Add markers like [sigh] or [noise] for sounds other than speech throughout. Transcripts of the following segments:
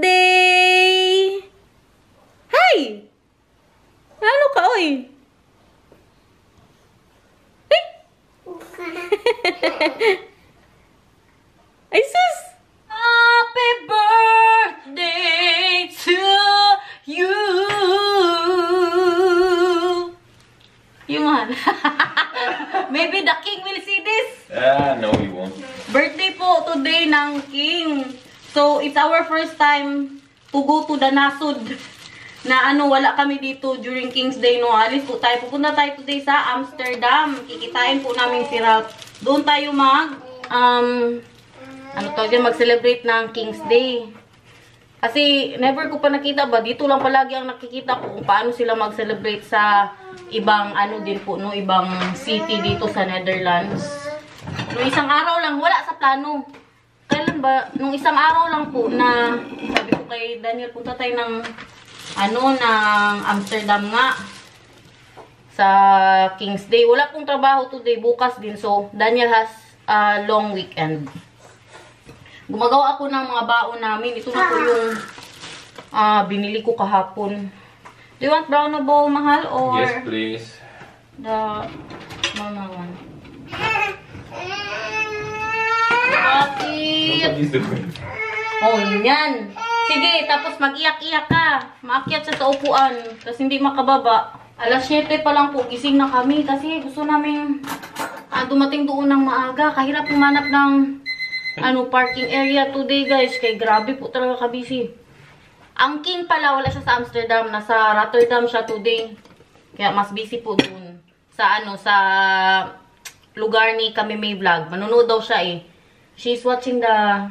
Day! Hey! Ano ka, oy? Ay! Nasud. Na ano, wala kami dito during King's Day. No, alis po tayo. Pupunta tayo today sa Amsterdam. Kikitain po namin si Ralph. Doon tayo mag, um, ano tawag yan, mag-celebrate ng King's Day. Kasi never ko pa nakita ba, dito lang palagi ang nakikita ko kung paano sila mag-celebrate sa ibang ano din po, no, ibang city dito sa Netherlands. Nung isang araw lang, wala sa plano. Ba? Nung isang araw lang po na sabi ko kay Daniel, punta tayo ng ano, ng Amsterdam nga sa King's Day. Wala pong trabaho today, bukas din. So, Daniel has a long weekend. Gumagawa ako ng mga baon namin. Ito na po yung ah, binili ko kahapon. Do you want brown na bowl, mahal? Or Yes, please. the normal one? Bakit? Oh, yan. Sige, tapos mag-iyak-iyak ka. Maakyat siya sa upuan. Kasi hindi makababa. Alas 7 pa lang po, gising na kami. Kasi gusto namin ah, dumating doon ng maaga. Kahirap pumanap ng ano, parking area today, guys. Kay grabe po talaga kabisi. Ang king pala, wala siya sa Amsterdam. Nasa Rotterdam siya today. Kaya mas busy po doon. Sa ano, sa lugar ni kami may vlog. Manunood daw siya eh. She's watching the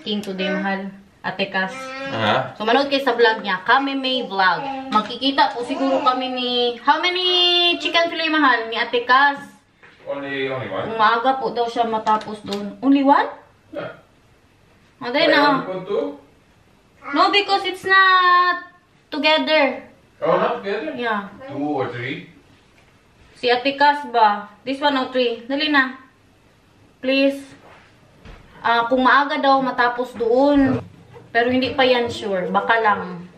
king today, mahal. Ate Cas. Uh-huh. So, manood kayo sa vlog niya. Kami may vlog. Makikita po siguro kami ni... How many chicken fillet, mahal? Ni Ate Cas. Only, only one? Umaga po daw siya matapos doon. Only one? Yeah. O, dahil na. One, two? No, because it's not together. Oh, not together? Yeah. Two or three? Si Ate Cas ba? This one o three. Dali na. Please. Ah, kung maaga daw matapos doon. Pero hindi pa yan sure. Baka lang.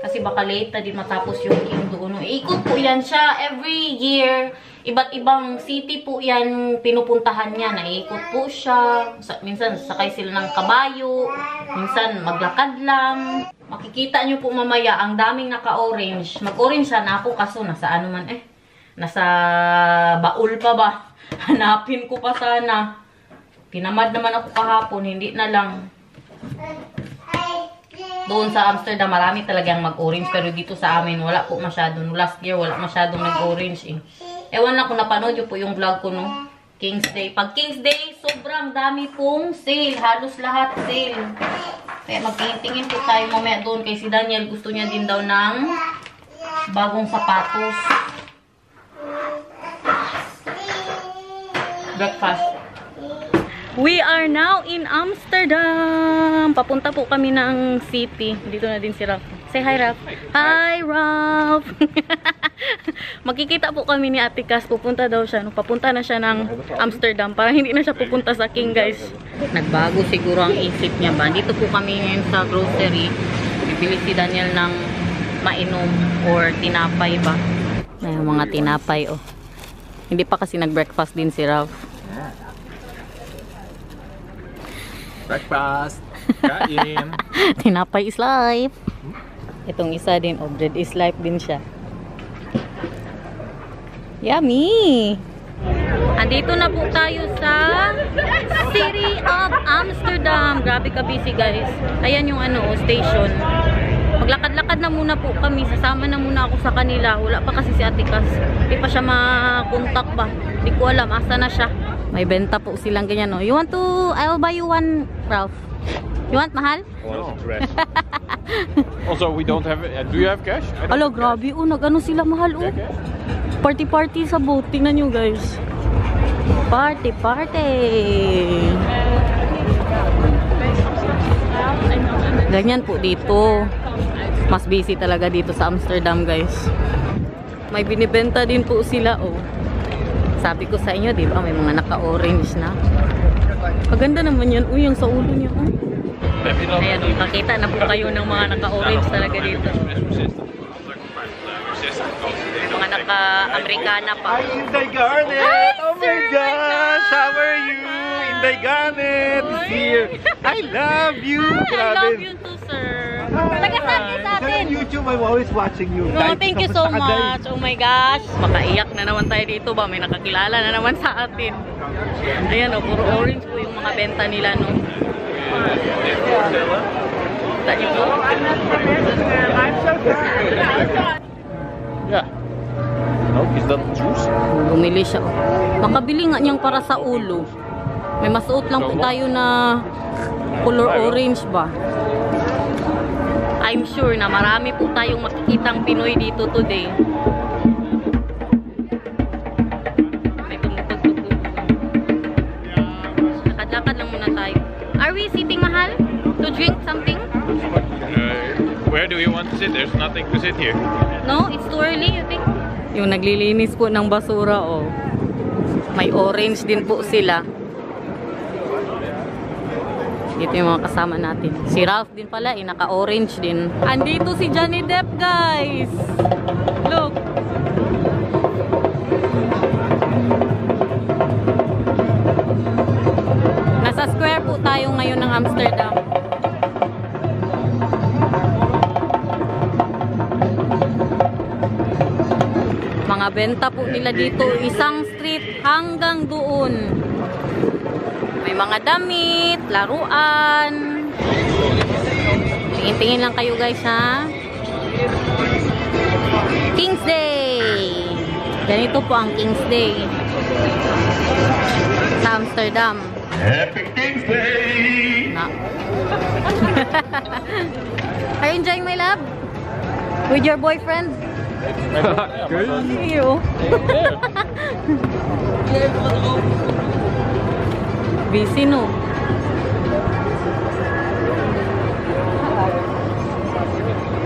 Kasi baka late din matapos yung king doon. Ikot po yan siya every year. Iba't ibang city po yan pinupuntahan niya. Naiikot po siya. Sa, minsan sakay sila ng kabayo. Minsan maglakad lang. Makikita niyo po mamaya ang daming naka-orange. Mag-orange sana ako kaso nasa ano man eh. Nasa baul pa ba? [laughs] Hanapin ko pa sana. Tinamad naman ako kahapon. Hindi na lang. Doon sa Amsterdam, marami talagang mag-orange. Pero dito sa amin, wala po masyado. No, Last year, wala masyadong nag-orange eh. Ewan lang kung napanood nyo po yung vlog ko, no? King's Day. Pag King's Day, sobrang dami pong sale. Halos lahat sale. Kaya magtingin-tingin po tayo mamaya doon. Kay si Daniel, gusto niya din daw ng bagong sapatos. Breakfast. We are now in Amsterdam. Papunta po kami ng city. Dito na din si Ralph. Say hi, Ralph. Hi, Ralph. [laughs] Makikita po kami ni Ate Cass. Pupunta daw siya. No? Papunta na siya ng Amsterdam. Para hindi na siya pupunta sa King, guys. Nagbago siguro ang isip niya ba? Dito po kami ngayon sa grocery. Bibili si Daniel ng mainom or tinapay ba? Ay, mga tinapay, oh. Hindi pa kasi nag-breakfast din si Ralph. Breakfast. [laughs] Kain. Tinapay is life. Itong isa din, oh, bread is life din siya. Yummy! Andito na po tayo sa City of Amsterdam. Grabe ka busy guys. Ayan yung ano, station. Maglakad-lakad na muna po kami. Sasama na muna ako sa kanila. Wala pa kasi si Ate Cas. Hindi pa siya makontak ba. Hindi ko alam. Asa na siya. May benta po silang ganyan. No? You want to... I'll buy you one, Ralph. You want, mahal? No. [laughs] also, we don't have. Uh, do you have cash? Alo, grabe. Oh, nag-ano sila mahal. Oh. Party-party sa boat. Tingnan nyo, guys. Party-party. Ganyan po dito. Mas busy talaga dito sa Amsterdam, guys. May binibenta din po sila, oh. Sabi ko sa inyo, di ba? May mga naka-orange na. Maganda naman yan. Uy, yung sa ulo niya, oh. Ayan, nakita na po kayo ng mga naka-orange talaga dito. Mga naka-Amerikana pa. Hi, Inday Garnet! Oh my gosh! How are you? Inday Garnet is here! I love you! [laughs] I love you too, Taga-saan sa atin? YouTube, I'm always watching you. No, thank you so much. Oh my gosh. Makaiyak na naman tayo dito ba? May nakakilala na naman sa atin. Ayan o, puro orange po yung mga benta nila, no? Kita niyo po? Yeah. No, is that juice? Bumili siya. oh. Makabili nga niyang para sa ulo. May masuot lang po tayo na color orange ba? I'm sure na marami po tayong makikitang Pinoy dito today. May. Lakad-lakad lang muna tayo. Are we sitting mahal? To drink something? Uh, where do you want to sit? There's nothing to sit here. No? It's too early, you think? Yung naglilinis po ng basura, oh. May orange din po sila. Dito yung mga kasama natin. Si Ralph din pala, eh, naka-orange din. Andito si Johnny Depp, guys! Look! Nasa square po tayo ngayon ng Amsterdam. Mga benta po nila dito, isang street hanggang doon. May mga damit, laruan. Tingin-tingin lang kayo guys ha. King's Day! Ganito po ang King's Day. Sa Amsterdam. Happy King's Day! Na. [laughs] Are you enjoying my lab? With your boyfriend? [laughs] Good. You. [laughs] Busy no?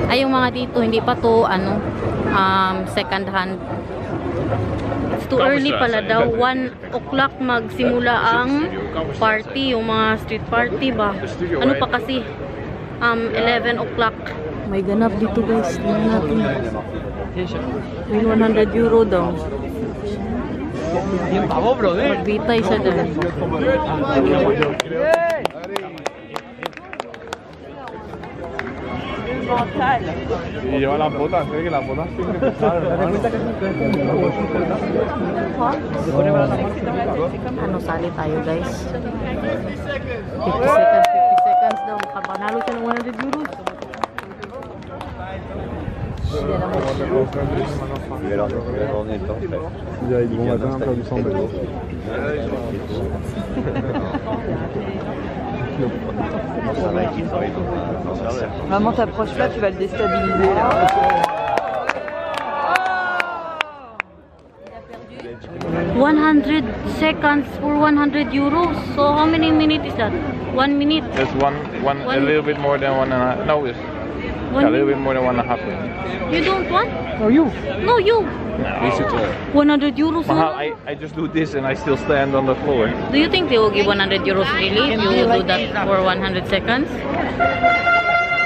Ay, yung mga dito, hindi pa to, ano, um, second hand. It's too early pala daw. 1 o'clock magsimula ang party, yung mga street party ba? Ano pa kasi? Um, 11 o'clock. May ganap dito guys. Tingnan natin. May 100 euro daw. 100 pavos, brother. Orbita y se te. Y lleva las botas, ¿eh? que las botas ¿Te cuenta que es un la no sale tayo, guys. 50 seconds, 50 seconds Du sang. Vraiment, t'approches pas, tu vas le déstabiliser là. 100 seconds for 100 euros. So how many minutes is that? One minute? There's one, one, a little bit more than one and a half. No, it's One a little bit more than one and a half minutes. You don't want? Oh, you? No, you. No, we should uh, 100 euros Mahal, I, I just do this and I still stand on the floor. Do you think they will give 100 euros really if you do that for 100 seconds?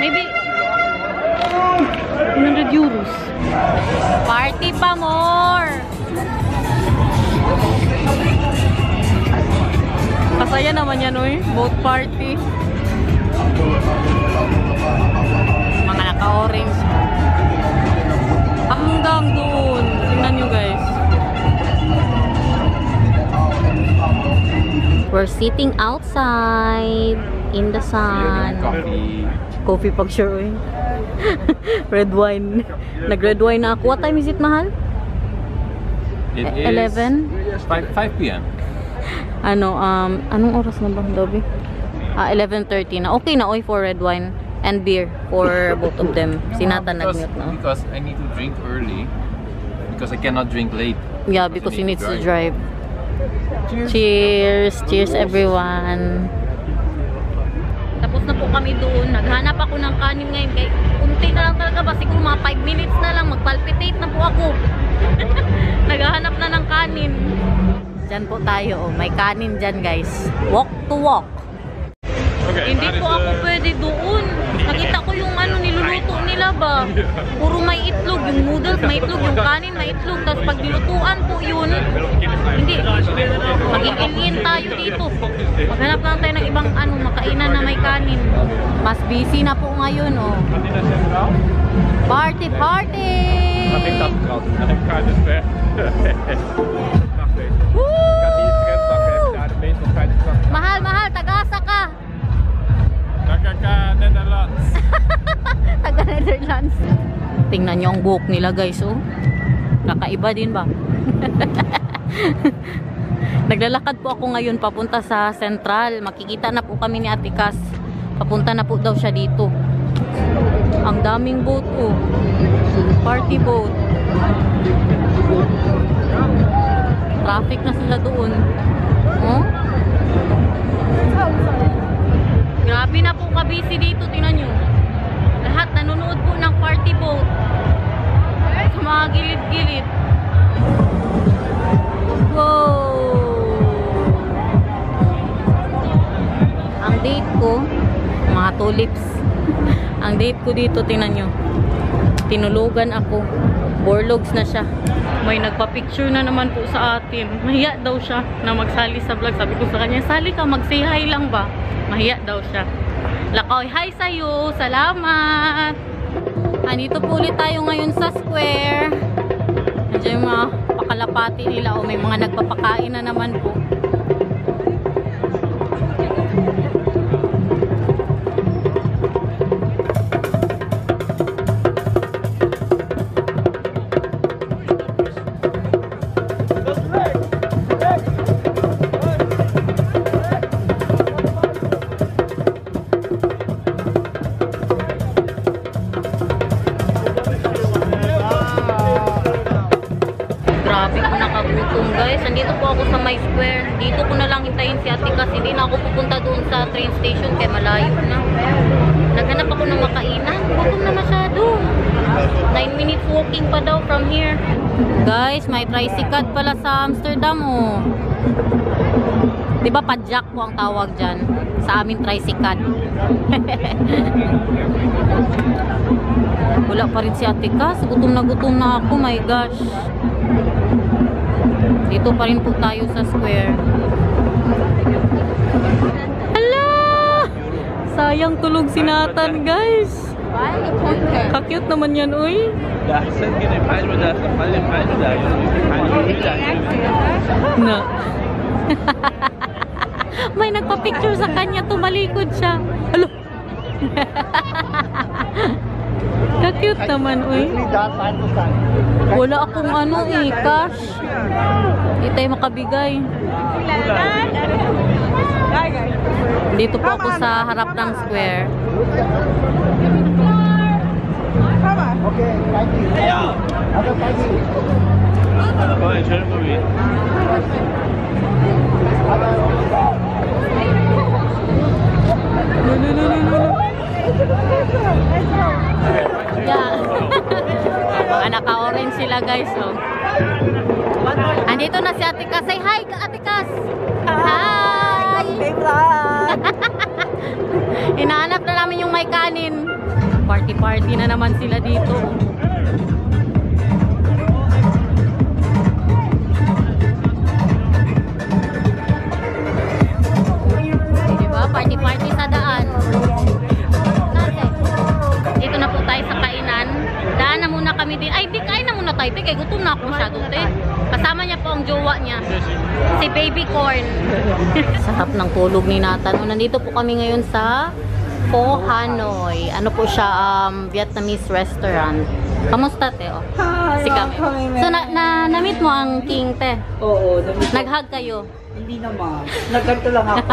Maybe 100 euros. Party pa more! Masaya naman yan, oy. Boat party. Naka-orange. Hanggang doon. Tingnan nyo, guys. We're sitting outside in the sun. Coffee. Coffee pag sure, oy. [laughs] Red wine. Nag-red wine na ako. What time is it, mahal? It E- 11? Yes, 5, 5 p.m. Ano, um, anong oras na ba, Dobby? Ah, 11.30 na. Okay na, oy, for red wine and beer for both of them. Sinata because, nag-mute na. because I need to drink early. Because I cannot drink late. Yeah, because he needs to drive. Cheers! Cheers, everyone! Tapos na po kami doon. Naghanap ako ng kanin ngayon. Kay, kunti na lang talaga ba? Siguro mga 5 minutes na lang. Magpalpitate na po ako. [laughs] Naghahanap na ng kanin. Diyan po tayo. Oh. May kanin dyan, guys. Walk to walk. Hindi po ako pwede doon. Ba. Puro may itlog, yung noodles may itlog, yung kanin may itlog. Tapos pag nilutuan po yun, hindi. Magigingin tayo dito. Maghanap lang tayo ng ibang ano, makainan na may kanin. Mas busy na po ngayon, oh. Party, party! Wat ik dat kant. En ik ga Ang buhok nila guys, oh. Kakaiba din ba? [laughs] Naglalakad po ako ngayon papunta sa Central. Makikita na po kami ni Ate Cas. Papunta na po daw siya dito. Ang daming boat, oh. Party boat. Traffic na sila doon. Oh? Grabe na po kabisi dito, tingnan nyo. Lahat nanonood po ng party boat. Mga gilid-gilid. Wow! Ang date ko, mga tulips. [laughs] Ang date ko dito, tingnan nyo. Tinulugan ako. Borlogs na siya. May nagpa-picture na naman po sa atin. Mahiya daw siya na magsali sa vlog. Sabi ko sa kanya, sali ka, mag-say hi lang ba? Mahiya daw siya. Lakaw, hi sa'yo. Salamat! Andito po ulit tayo ngayon sa square. Nandiyan yung mga pakalapati nila o may mga nagpapakain na naman po. Train station kaya malayo na. Naghanap ako ng makainan. Gutom na masyado. 9 minutes walking pa daw from here. Guys, may tricycad pala sa Amsterdam oh. Di ba padjak po ang tawag dyan? Sa amin tricycad. [laughs] Wala pa rin si Ate Cas. Gutom na gutom na ako. My gosh. Dito pa rin po tayo sa square. Sayang tulog si Nathan, guys. Kakute naman yan, uy. Na. [laughs] May nagpa-picture sa kanya, tumalikod siya. Alo. [laughs] Kakute naman, uy. Wala akong ano eh, cash. Hindi tayo makabigay. Dito po ako sa harap ng square. Gewoon een schöne movie. Yeah. Mga naka-orange sila guys, oh. Andito na si Ate Kas. Say hi, Ate Kas! Hi! [laughs] Hinahanap na namin yung may kanin. Party-party na naman sila dito. Diba? Party-party sa. Dito na po tayo sa kainan. Daan na muna kami din. Ay, di kain na muna tayo. Kaya gutom na ako masyado, te. Kasama niya po ang jowa niya. Si Baby Corn. [laughs] Sarap ng tulog ni Nathan. O, nandito po kami ngayon sa Pho Hanoi. Ano po siya, um, Vietnamese restaurant. Kamusta, te? Oh? Si kami. So, na, na, na-meet mo ang King, te? Oo, nami- Nag-hug kayo? hindi naman. Nagganto lang ako.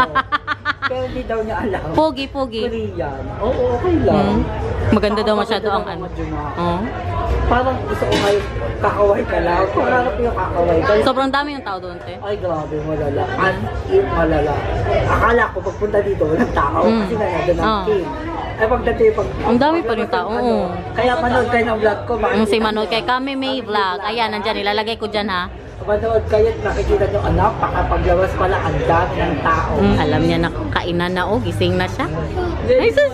[laughs] Pero hindi daw niya alam. Pogi, pogi. Korean. Oo, okay lang. Hmm. Maganda daw masyado ang ano. Oh. Parang gusto ko ngayon kakaway ka lang. Pangarap yung kakaway ka. Sobrang dami ng tao doon, te. Ay, grabe, malala. As in, malala. Akala ko pagpunta dito, walang tao. Mm. Kasi nga, doon ang Ah. king. Ay, pagdating pag... Ang dami pa rin tao, oo. Kaya manood kayo ng vlog ko. Ang si makikita Manoy nyo. kay kami may vlog. Ayan, nandyan. Ilalagay ko dyan ha. Manood kayo at makikita nyo, anak, pakapaglabas pala ang dami ng tao. Mm, alam niya na kainan na oh. Gising na siya. Ay, sus!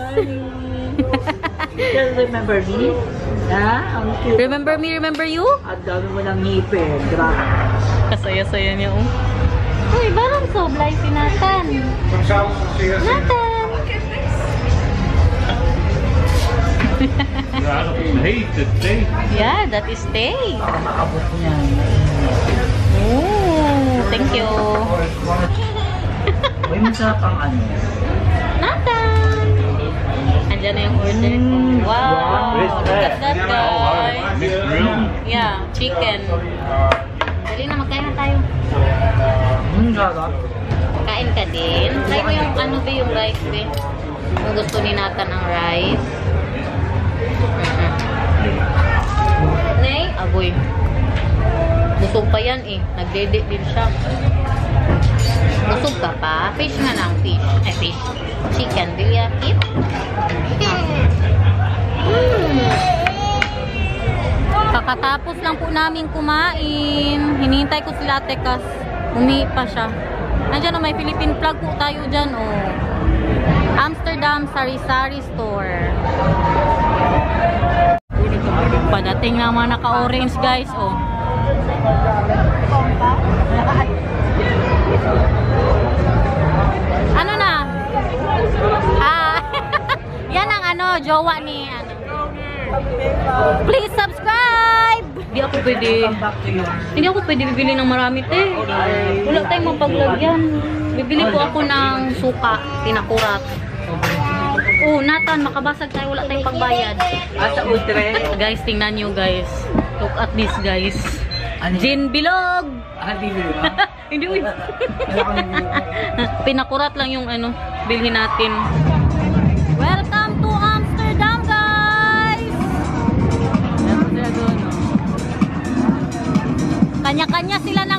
[laughs] Still remember me? Ha? Ang cute. Remember me, remember you? Ang dami mo ng ngipin. Grabe. Kasaya-saya niya oh. Uy, barang soblay si Nathan. Nathan! Day. Yeah, that is stay. Baka maabot niya. Oh, thank you. May masarap ang ano. Nathan! Andyan na yung order ko. Wow! Look at that, guys. Yeah, chicken. Dali na, magkain na tayo. Hmm, sarap. Kain ka din. Try mo yung ano ba yung rice, be? Kung gusto ni Nathan ang rice. Nay, aboy. Busog pa yan eh. Nagdede din siya. Busog ka pa? Fish nga lang, fish. Ay, fish. Chicken. Do you have it? Kakatapos lang po namin kumain. Hinihintay ko sila ate kas. Umihi pa siya. Nandiyan o, may Philippine flag po tayo dyan o. Amsterdam Sari-Sari Store. Padating ng mga naka-orange guys oh. Jowa ni ano. Please subscribe! Hindi ako pwede. Hindi ako pwede bibili ng marami, te. Wala tayong mapaglagyan. Bibili po ako ng suka, tinakurat. Oh, Nathan, makabasag tayo. Wala tayong pagbayad. At sa ultre. Guys, tingnan nyo, guys. Look at this, guys. Ano? Gin bilog! Ah, di ba? [laughs] Hindi, uy. Pinakurat lang yung ano, bilhin natin. Kanya-kanya sila ng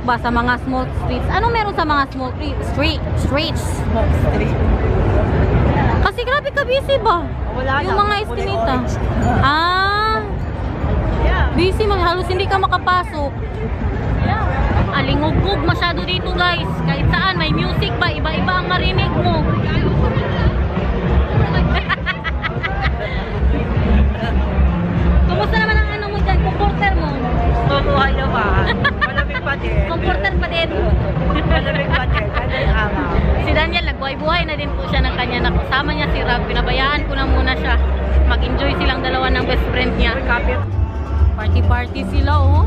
pumasok ba sa mga small streets. Ano meron sa mga small street? Street, streets. Kasi grabe ka busy ba? Wala Yung mga estimita. Ah. Busy man. Halos hindi ka makapasok. Alingugog masyado dito guys. Kahit saan may music pa. Iba-iba ang marinig mo. [laughs] Kumusta naman ang ano mo dyan? Comporter mo? Mabuhay naman. [laughs] Malamig din. Comporter pa din. Malamig din. Kada yung araw. Si Daniel, nagbuhay-buhay na din po siya ng kanya na kasama niya si Rob. Pinabayaan ko na muna siya. Mag-enjoy silang dalawa ng best friend niya. Party-party sila, oh.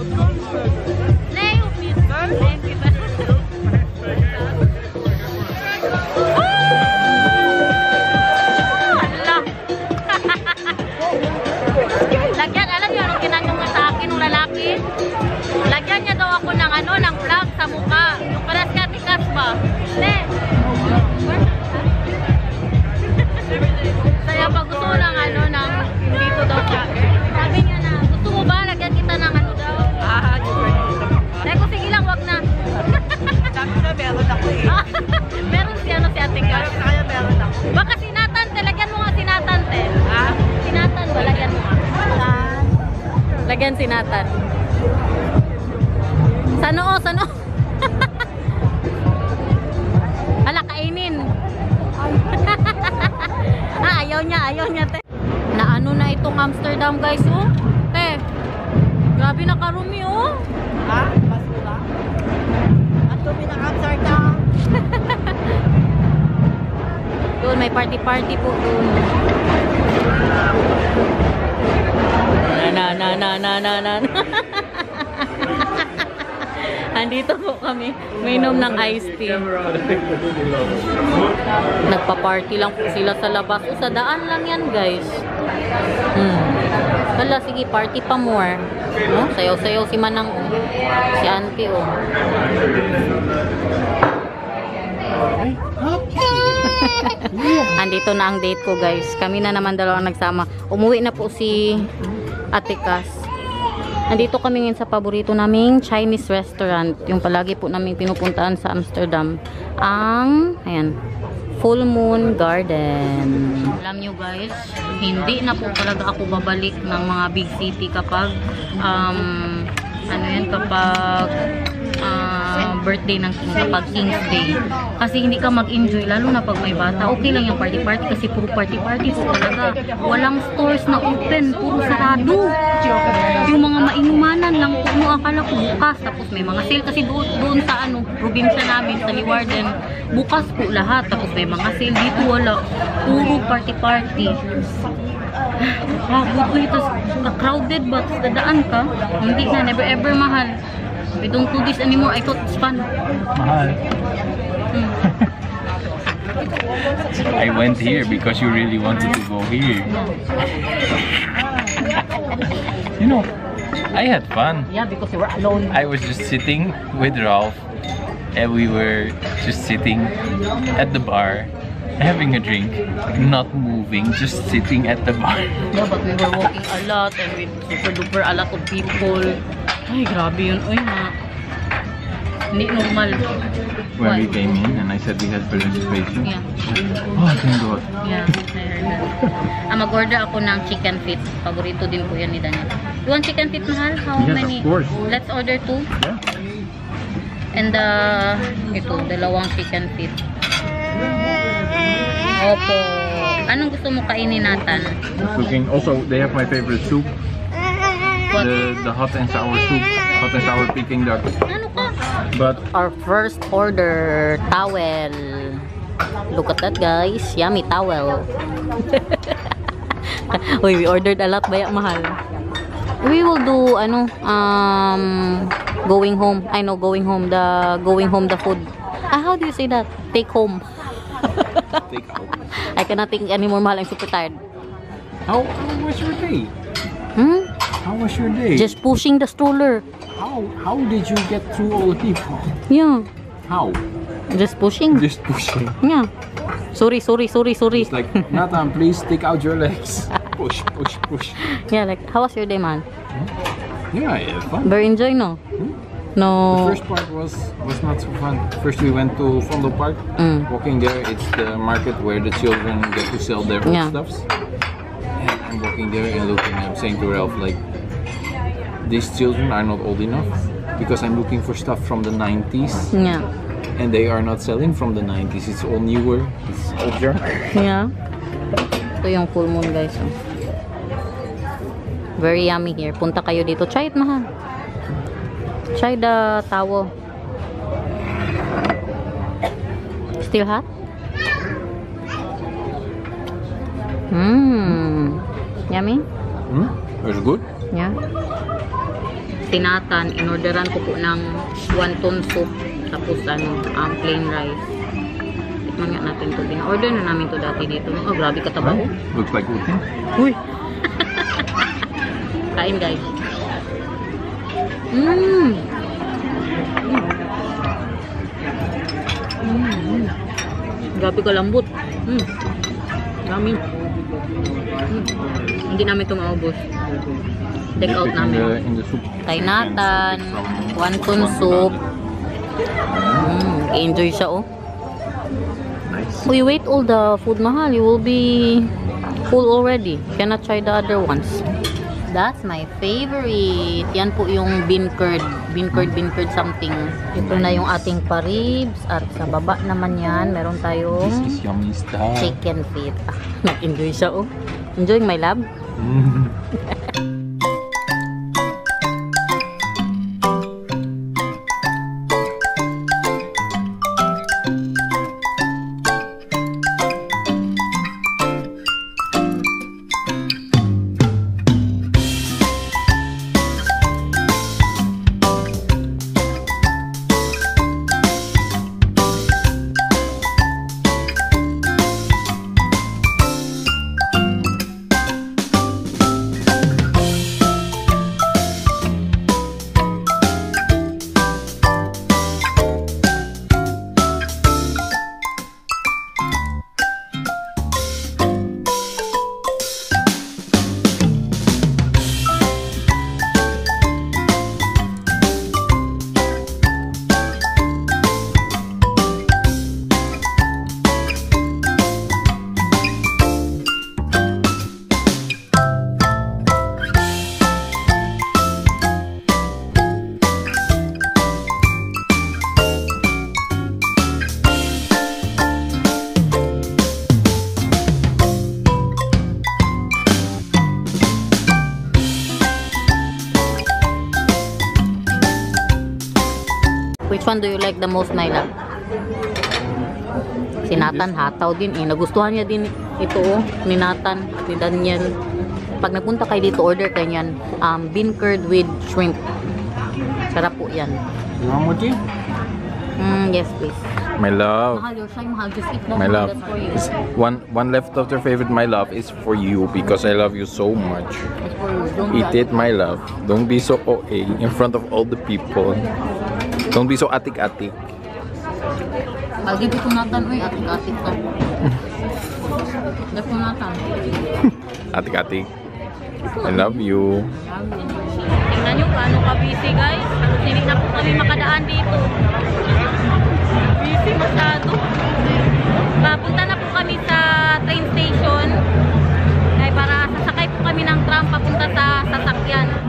Odskoczmy. Lagyan mo nga. Lagyan si Nathan. Sa noo, sa noo. Hala, [laughs] kainin. [laughs] ah, ayaw niya, ayaw niya, te. Na ano na itong Amsterdam, guys, oh. Te, grabe na karumi, oh. Ha? Basura? Ang dumi ng Amsterdam. Doon, may party-party po doon. Na na na na na na na. [laughs] Andito po kami. May inom ng iced tea. Nagpa-party lang po sila sa labas. O, sa daan lang yan, guys. Hmm. Hala, sige, party pa more. No? Sayaw-sayaw si Manang. oh. Si Auntie, oh. [laughs] Andito na ang date ko guys. Kami na naman dalawang nagsama. Umuwi na po si Ate Cass. Andito kami ngayon sa paborito naming Chinese restaurant. Yung palagi po namin pinupuntahan sa Amsterdam. Ang, ayan, Full Moon Garden. Alam nyo guys, hindi na po talaga ako babalik ng mga big city kapag um, ano yan, kapag birthday ng king, kapag King's Day. Kasi hindi ka mag-enjoy, lalo na pag may bata. Okay lang yung party-party kasi puro party-party po talaga. Walang stores na open, puro sarado. Yung mga mainumanan lang po, no, akala ko bukas. Tapos may mga sale kasi doon, doon sa ano, probinsya namin, sa Liwarden. Bukas po lahat. Tapos may mga sale dito, wala. Puro party-party. Ah, buhay, tapos crowded ba? Tapos dadaan ka? Hindi na, never ever mahal. We don't do this anymore. I thought it's fun. Mahal. Hmm. [laughs] I went here because you really wanted to go here. [laughs] You know, I had fun. Yeah, because you were alone. I was just sitting with Ralph and we were just sitting at the bar having a drink, not moving, just sitting at the bar. Yeah, but we were walking a lot and with super duper a lot of people. Ay, grabe yun. Uy, na. Hindi normal. When we What? came in and I said we had reservation. Yeah. Oh, thank God. Yeah, I heard that. Ah, mag-order ako ng chicken feet. Paborito din po yan ni Daniel. You want chicken feet, mahal? How Yes, of many? course. Let's order two. Yeah. And uh, ito, dalawang chicken feet. Opo. Anong gusto mo kainin natin? Looking. Also, they have my favorite soup. The the hot and sour soup, hot and sour Peking duck. But Our first order, towel. Look at that guys. Yummy towel. [laughs] Uy, we ordered a lot baya mahal. We will do ano um going home. I know going home the going home the food. Ah, how do you say that? Take home. take out. [laughs] I cannot think anymore mahal. I'm super tired. How, how was your day? Hmm? How was your day? Just pushing the stroller. how how did you get through all the people? Yeah. How? Just pushing. Just pushing. Yeah. Sorry, sorry, sorry, sorry. It's like Nathan, please stick out your legs. [laughs] push, push, push. Yeah, like how was your day, man? Yeah, I had fun. Very enjoy, no? The No. first part was was not so fun. First we went to Fondo Park. Mm. Walking there, it's the market where the children get to sell their Yeah. foodstuffs. And I'm walking there and looking. I'm saying to Ralph like, these children are not old enough because I'm looking for stuff from the 90s Yeah. and they are not selling from the 90s. It's all newer. It's all junk. [laughs] Yeah. Ito yung full moon, guys. oh. Very yummy here. Punta kayo dito. Try it, mahal. Try the towel. Still hot? Mmm. Yummy? Hmm? It's good. Yeah. Tinatan, inorderan ko po ng wonton soup tapos ano, um, plain rice. Tikman nga natin to. Order na namin to dati dito. Oh, grabe kataba oh. Looks like Utin. Uy! [laughs] Kain guys. Mmm! Mmm. Grabe ka lambot. Mmm. Dami. Mm. Hindi namin ito maubos. Take out in namin. Kainatan, wonton soup. Mm, enjoy siya oh. Nice. We wait all the food mahal. You will be full already. Cannot try the other ones. That's my favorite. Yan po yung bean curd bean curd, bean curd something. Ito na yung ating paribs. At sa baba naman yan, meron tayong chicken feet. [laughs] Ah, nag-enjoy siya oh. Enjoying my lab? One do you like the most, my love? Si Nathan, hataw din eh. Nagustuhan niya din ito oh, ni Nathan, ni Daniel. Pag nagpunta kayo dito, order kayo yan. Um, bean curd with shrimp. Sarap po yan. Mamuji? Mm, yes, please. My love. Mahal siya, mahal. Just eat that My love. for you. One one leftover favorite my love is for you because I love you so much. It's for you. Don't Eat it, my love. Don't be so OA in front of all the people. Don't be so atik-atik. To Nathan. Uy, atik-atik ka. For Nathan. Atik-atik. I love you. Tingnan nyo paano ka-busy guys. Halos hindi na po kami makadaan dito. Busy masyado. Papunta na po kami sa train station. Ay para sasakay po kami ng tram papunta sa sasakyan.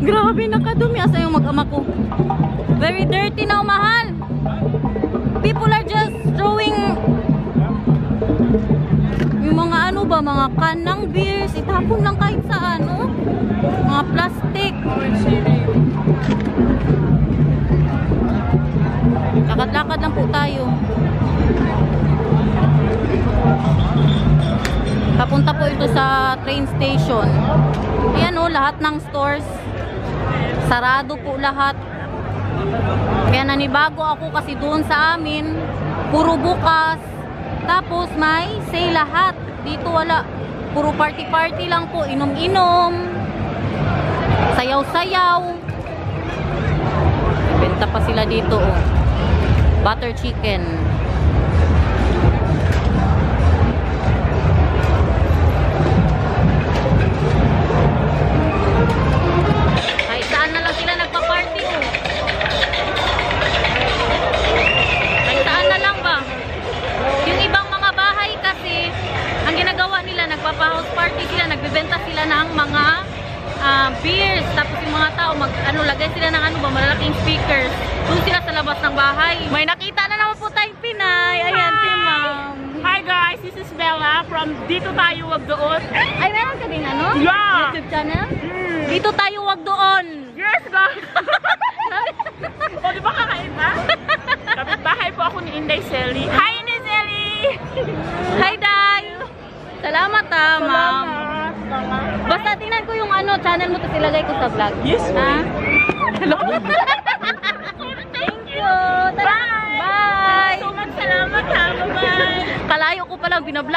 Grabe nakadumi. Asa yung mag-ama ko. Very dirty na mahal. People are just throwing yung mga ano ba, mga kanang beers. Itapon lang kahit sa ano. Mga plastic. Lakad-lakad lang po tayo. Papunta po ito sa train station. Ayan o, lahat ng stores. Sarado po lahat. Kaya nanibago ako kasi doon sa amin, puro bukas. Tapos may say lahat. Dito wala. Puro party-party lang po. Inom-inom. Sayaw-sayaw. Benta pa sila dito oh. Butter chicken.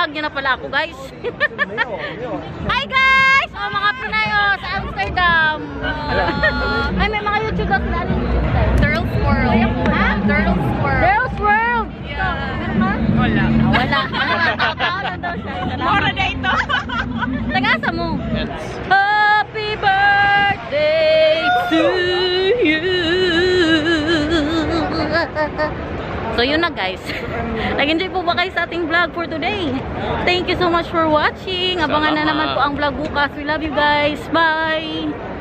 Vlog niya na pala ako, guys. [laughs] Hi, guys! Oh, mga Pinoyo oh, sa Amsterdam. Uh, ay, may mga YouTube na sila. Ano YouTube tayo? Turtles World. Ha? Turtles ah, World. Turtles World! Yeah. Wala. Wala. [laughs] Ano Wala. Wala ano daw siya. Mora na ito. Tagasa mo. Happy birthday! So yun na guys. [laughs] Nag-enjoy po ba kayo sa ating vlog for today? Thank you so much for watching. Abangan na naman po ang vlog bukas. We love you guys. Bye!